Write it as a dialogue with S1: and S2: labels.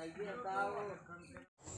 S1: 来越高。